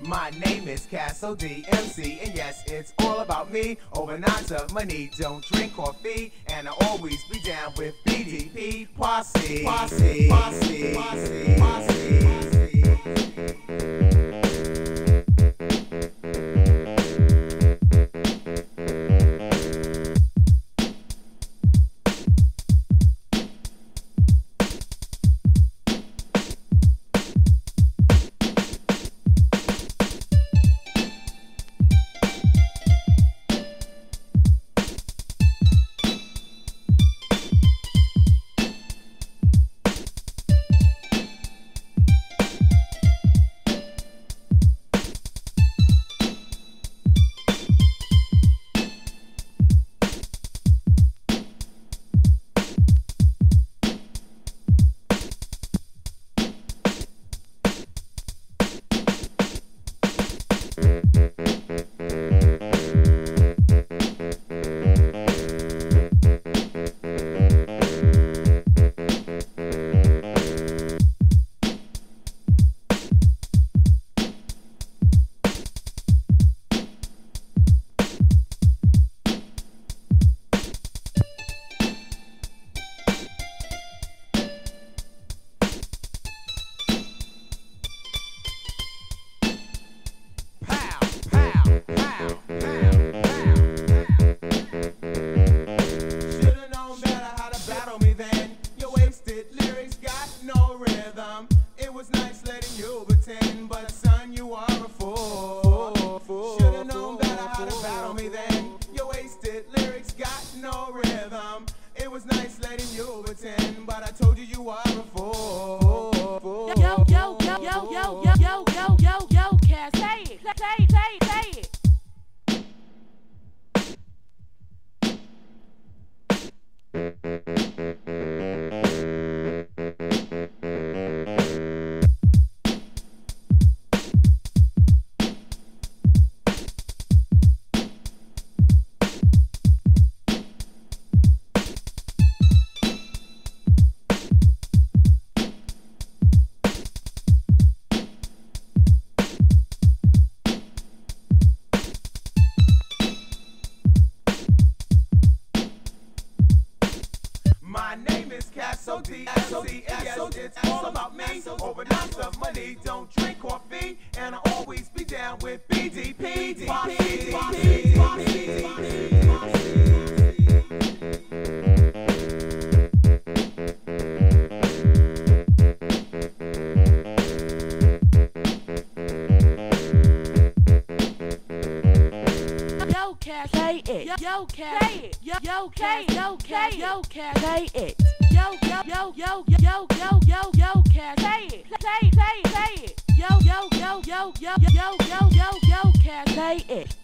My name is Castle DMC, and yes, it's all about me. Over lots of money, don't drink coffee, and I always be down with BDP. Posse, posse, posse, Mm-hmm. Rhythm. It was nice letting you pretend, but son, you are a fool. Should've known better how to battle me then. Your wasted lyrics got no rhythm. It was nice letting you pretend, but I told you you are a fool. Yo, yo, yo, yo, yo, yo, yo, yo, yo, yo, Cas, it, say it. S-O-T, S-O-T, S-O-T, it's all about me. Overnight the money, don't drink coffee, and I'll always be down with BDP, cat, say it. Yo cat, say it. Yo yo cat, yo cat, yo cat, say it. Yo yo yo yo yo yo yo yo cat, say it. Say it, say it, say it. Yo yo yo yo yo yo yo yo cat, say it.